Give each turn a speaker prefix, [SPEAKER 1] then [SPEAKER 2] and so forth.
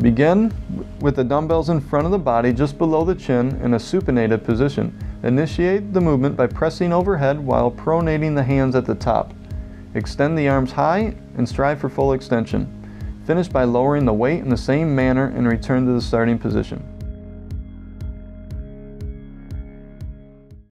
[SPEAKER 1] Begin with the dumbbells in front of the body just below the chin in a supinated position. Initiate the movement by pressing overhead while pronating the hands at the top. Extend the arms high and strive for full extension. Finish by lowering the weight in the same manner and return to the starting position.